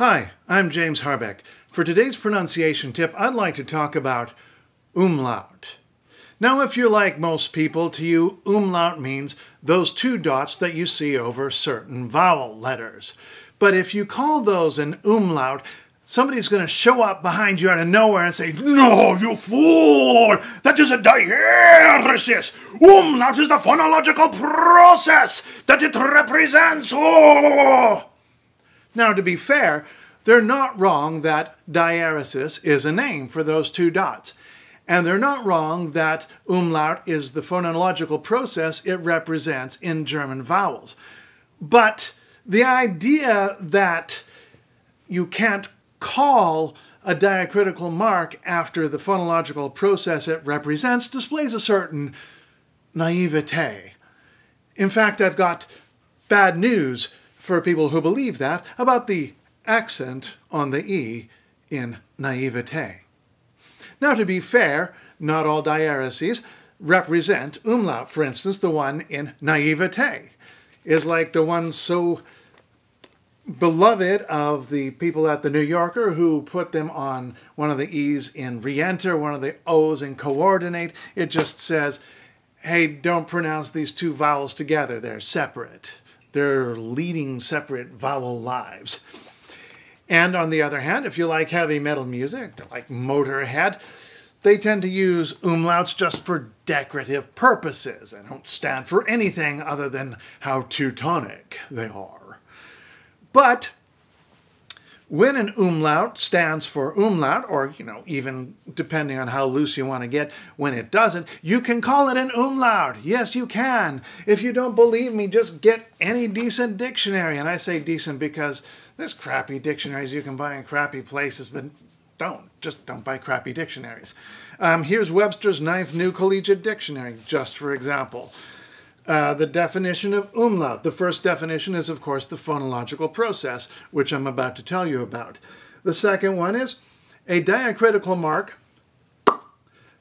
Hi, I'm James Harbeck. For today's pronunciation tip, I'd like to talk about umlaut. Now, if you're like most people, to you, umlaut means those two dots that you see over certain vowel letters. But if you call those an umlaut, somebody's going to show up behind you out of nowhere and say, No, you fool! That is a diaeresis! Umlaut is the phonological process that it represents! Oh! Now, to be fair, they're not wrong that diaeresis is a name for those two dots. And they're not wrong that umlaut is the phonological process it represents in German vowels. But the idea that you can't call a diacritical mark after the phonological process it represents displays a certain naivete. In fact, I've got bad news for people who believe that about the accent on the E in naivete. Now, to be fair, not all diaereses represent umlaut. For instance, the one in naivete is like the one so beloved of the people at the New Yorker who put them on one of the E's in reenter, one of the O's in coordinate. It just says, hey, don't pronounce these two vowels together. They're separate. They're leading separate vowel lives. And on the other hand, if you like heavy metal music, like Motörhead, they tend to use umlauts just for decorative purposes and don't stand for anything other than how Teutonic they are. But when an umlaut stands for umlaut, or you know, even depending on how loose you want to get, when it doesn't, you can call it an umlaut. Yes, you can. If you don't believe me, just get any decent dictionary. And I say decent because there's crappy dictionaries you can buy in crappy places, but don't. Just don't buy crappy dictionaries. Um, here's Webster's Ninth New Collegiate Dictionary, just for example. Uh, the definition of umlaut. The first definition is, of course, the phonological process, which I'm about to tell you about. The second one is a diacritical mark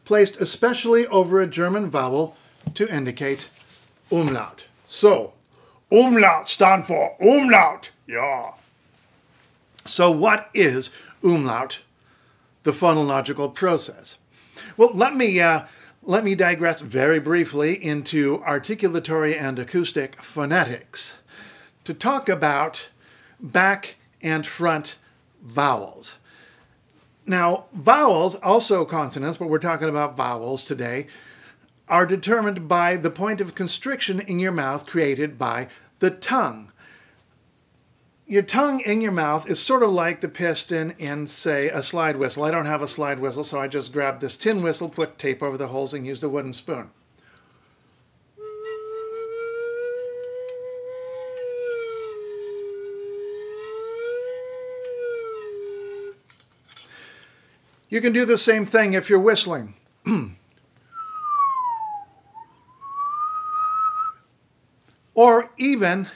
placed especially over a German vowel to indicate umlaut. So, umlaut stand for umlaut. Yeah. So what is umlaut, the phonological process? Well, let me uh, let me digress very briefly into articulatory and acoustic phonetics to talk about back and front vowels. Now, vowels, also consonants, but we're talking about vowels today, are determined by the point of constriction in your mouth created by the tongue your tongue in your mouth is sort of like the piston in, say, a slide whistle. I don't have a slide whistle, so I just grabbed this tin whistle, put tape over the holes, and used a wooden spoon. You can do the same thing if you're whistling. or even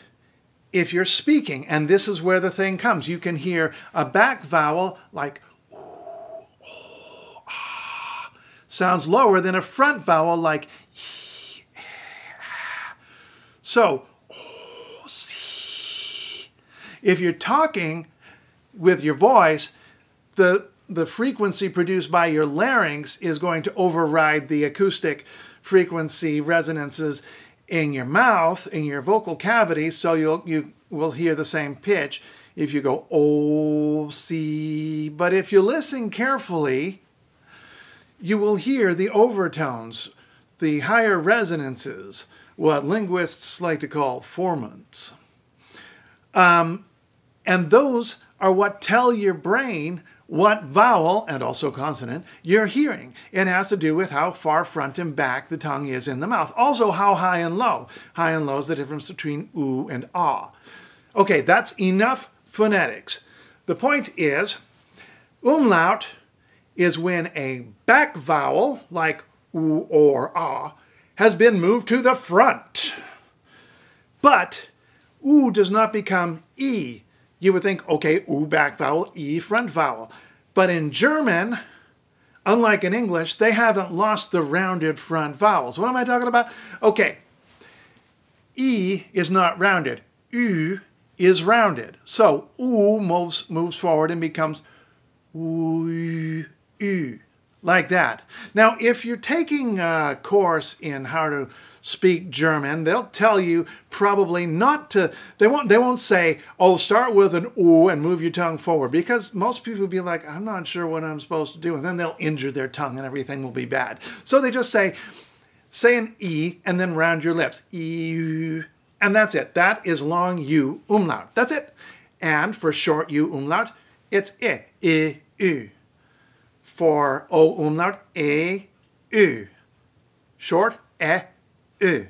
if you're speaking, and this is where the thing comes, you can hear a back vowel like sounds lower than a front vowel like so if you're talking with your voice, the the frequency produced by your larynx is going to override the acoustic frequency resonances in your mouth, in your vocal cavity, so you'll, you will hear the same pitch if you go O, C. But if you listen carefully, you will hear the overtones, the higher resonances, what linguists like to call formants. Um, and those are what tell your brain what vowel, and also consonant, you're hearing. It has to do with how far front and back the tongue is in the mouth. Also, how high and low. High and low is the difference between oo and ah. Okay, that's enough phonetics. The point is, umlaut is when a back vowel, like oo or ah, has been moved to the front. But oo does not become e you would think, okay, U back vowel, E front vowel. But in German, unlike in English, they haven't lost the rounded front vowels. What am I talking about? Okay, E is not rounded. U is rounded. So oo moves, moves forward and becomes oo, like that. Now, if you're taking a course in how to speak German, they'll tell you probably not to, they won't, they won't say, oh, start with an oo and move your tongue forward because most people will be like, I'm not sure what I'm supposed to do. And then they'll injure their tongue and everything will be bad. So they just say, say an E and then round your lips. E, and that's it. That is long U umlaut. That's it. And for short U umlaut, it's E, E, U. For O umlaut, E, U. Short, E, U.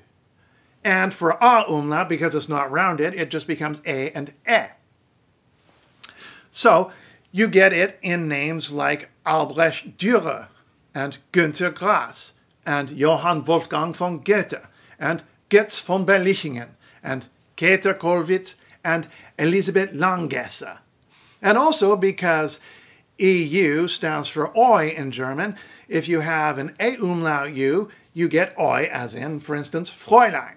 And for A umlaut, because it's not rounded, it just becomes A and E. So you get it in names like Albrecht Dürer and Günter Grass and Johann Wolfgang von Goethe and Götz von Berlichingen and Käthe Kollwitz and Elisabeth Langgässer. And also because EU stands for Oi in German, if you have an A umlaut U, you get Oi as in, for instance, Fräulein.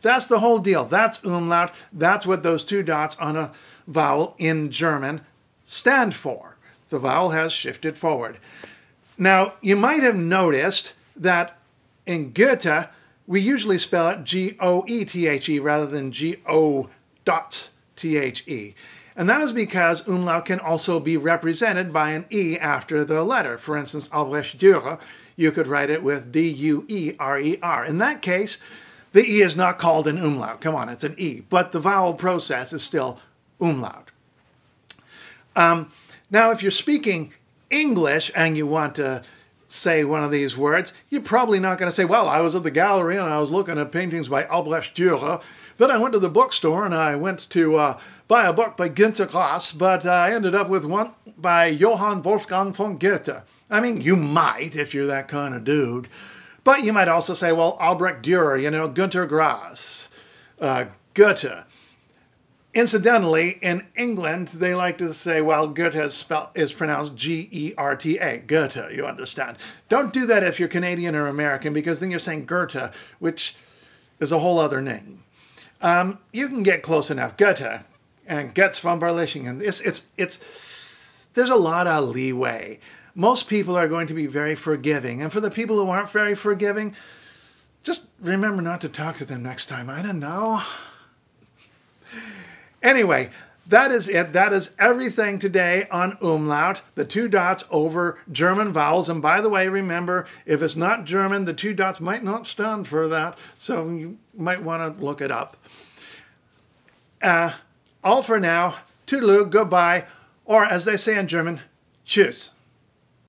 That's the whole deal. That's umlaut. That's what those two dots on a vowel in German stand for. The vowel has shifted forward. Now, you might have noticed that in Goethe, we usually spell it G-O-E-T-H-E rather than G-O dot T-H-E. And that is because umlaut can also be represented by an E after the letter. For instance, Albrecht Dürer, you could write it with D-U-E-R-E-R. In that case, the E is not called an umlaut. Come on, it's an E. But the vowel process is still umlaut. Um, now, if you're speaking English and you want to say one of these words, you're probably not going to say, well, I was at the gallery and I was looking at paintings by Albrecht Dürer. Then I went to the bookstore and I went to uh, buy a book by Günter Grass, but I ended up with one by Johann Wolfgang von Goethe. I mean, you might if you're that kind of dude. But you might also say, well, Albrecht Dürer, you know, Günter Grass, uh, Goethe. Incidentally, in England, they like to say, well, Goethe is, spelled, is pronounced G-E-R-T-A, Goethe, you understand. Don't do that if you're Canadian or American, because then you're saying Goethe, which is a whole other name. Um, you can get close enough. Goethe and Götz von Berlichingen. It's, it's, it's, there's a lot of leeway. Most people are going to be very forgiving. And for the people who aren't very forgiving, just remember not to talk to them next time. I don't know. Anyway, that is it. That is everything today on umlaut, the two dots over German vowels. And by the way, remember, if it's not German, the two dots might not stand for that. So you might want to look it up. Uh, all for now. Toodaloo, goodbye. Or as they say in German, tschüss.